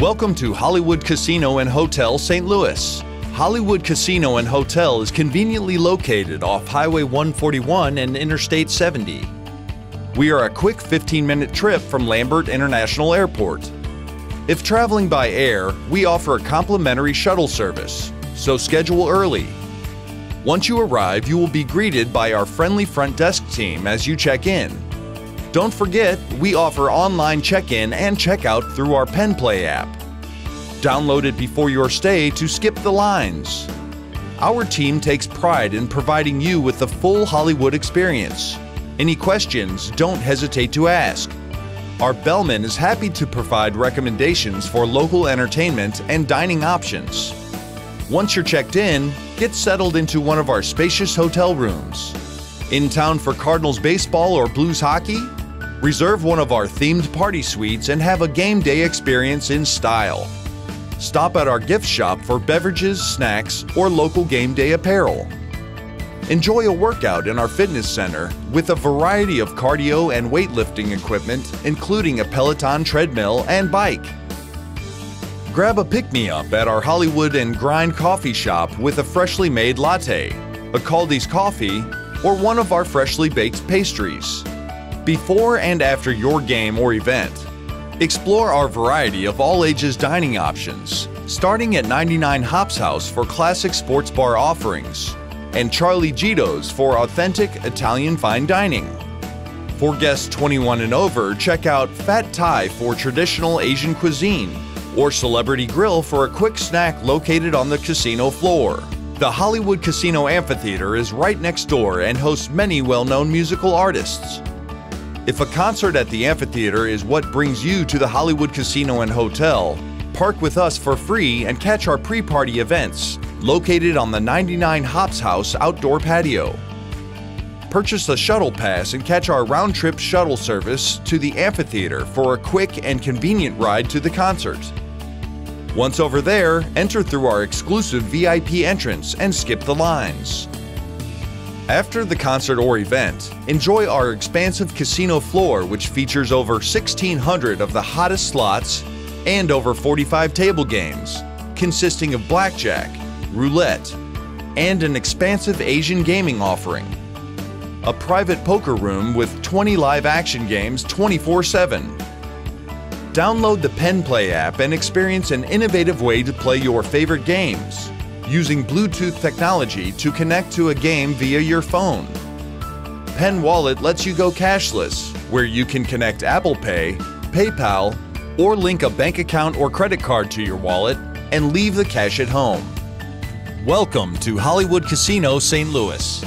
Welcome to Hollywood Casino and Hotel St. Louis. Hollywood Casino and Hotel is conveniently located off Highway 141 and Interstate 70. We are a quick 15 minute trip from Lambert International Airport. If traveling by air, we offer a complimentary shuttle service, so schedule early. Once you arrive, you will be greeted by our friendly front desk team as you check in. Don't forget, we offer online check in and checkout through our PENN Play app. Download it before your stay to skip the lines. Our team takes pride in providing you with the full Hollywood experience. Any questions, don't hesitate to ask. Our bellman is happy to provide recommendations for local entertainment and dining options. Once you're checked in, get settled into one of our spacious hotel rooms. In town for Cardinals baseball or Blues hockey? Reserve one of our themed party suites and have a game day experience in style. Stop at our gift shop for beverages, snacks, or local game day apparel. Enjoy a workout in our fitness center with a variety of cardio and weightlifting equipment, including a Peloton treadmill and bike. Grab a pick me up at our Hollywood and Grind coffee shop with a freshly made latte, a Kaldi's coffee, or one of our freshly baked pastries. Before and after your game or event, explore our variety of all ages dining options, starting at 99 Hops House for classic sports bar offerings and Charlie Gitto's for authentic Italian fine dining. For guests 21 and over, check out Fat Thai for traditional Asian cuisine or Celebrity Grill for a quick snack located on the casino floor. The Hollywood Casino Amphitheater is right next door and hosts many well known musical artists. If a concert at the amphitheater is what brings you to the Hollywood Casino and Hotel, park with us for free and catch our pre party events located on the 99 Hops House outdoor patio. Purchase a shuttle pass and catch our round trip shuttle service to the amphitheater for a quick and convenient ride to the concert. Once over there, enter through our exclusive VIP entrance and skip the lines. After the concert or event, enjoy our expansive casino floor, which features over 1,600 of the hottest slots and over 45 table games, consisting of blackjack, roulette, and an expansive Asian gaming offering. A private poker room with 20 live action games 24 7. Download the PENN Play app and experience an innovative way to play your favorite games using Bluetooth technology to connect to a game via your phone. PENN Wallet lets you go cashless, where you can connect Apple Pay, PayPal, or link a bank account or credit card to your wallet and leave the cash at home. Welcome to Hollywood Casino St. Louis.